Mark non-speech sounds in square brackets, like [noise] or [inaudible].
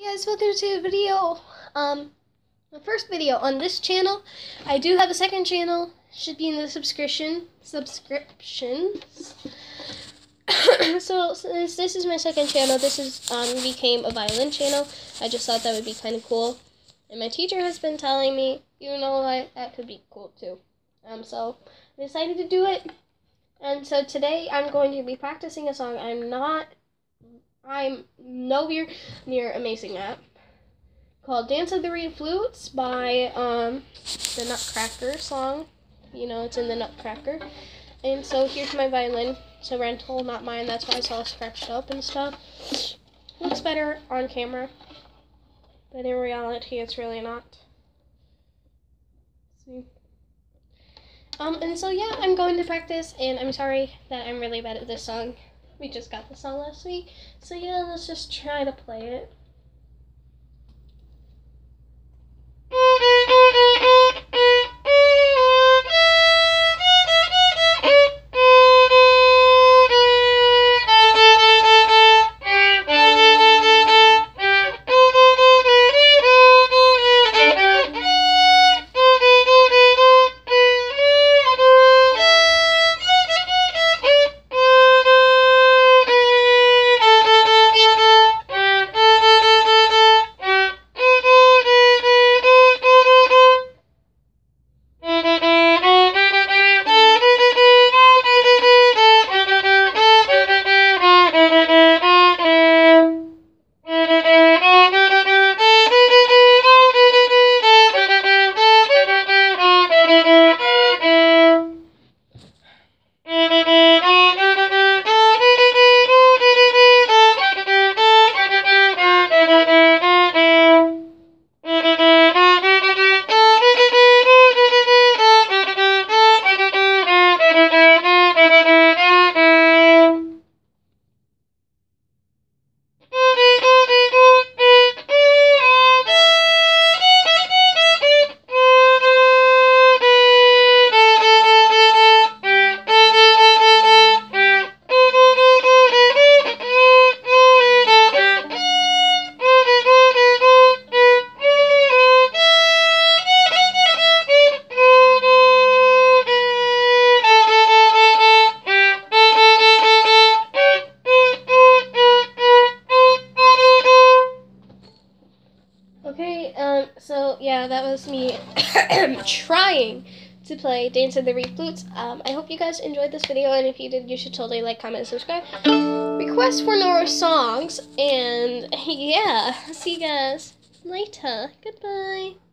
Hey guys, welcome to a video. Um, the first video on this channel. I do have a second channel. Should be in the subscription subscriptions. [coughs] so since this is my second channel, this is um became a violin channel. I just thought that would be kind of cool, and my teacher has been telling me, you know, what that could be cool too. Um, so I decided to do it. And so today I'm going to be practicing a song I'm not I'm nowhere near amazing at called Dance of the Reed Flutes by um, the Nutcracker song. You know, it's in the Nutcracker. And so here's my violin. It's a rental, not mine. That's why it's all scratched up and stuff. Looks better on camera, but in reality, it's really not. See? Um, and so yeah, I'm going to practice, and I'm sorry that I'm really bad at this song. We just got the song last week. So yeah, let's just try to play it. Um, so yeah, that was me [coughs] trying to play Dance of the Reed Flutes. Um, I hope you guys enjoyed this video, and if you did, you should totally like, comment, and subscribe. Request for more songs, and [laughs] yeah, see you guys later. Goodbye.